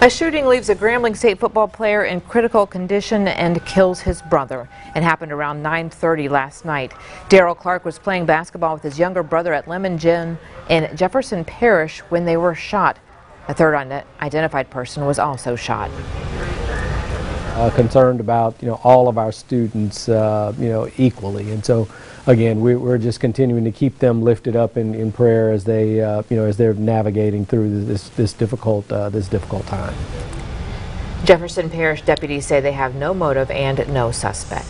A shooting leaves a Grambling State football player in critical condition and kills his brother. It happened around 9:30 last night. Daryl Clark was playing basketball with his younger brother at Lemon Gym in Jefferson Parish when they were shot. A third unidentified person was also shot. Uh, concerned about you know all of our students uh, you know equally and so again we, we're just continuing to keep them lifted up in, in prayer as they uh, you know as they're navigating through this this difficult uh, this difficult time Jefferson Parish deputies say they have no motive and no suspect.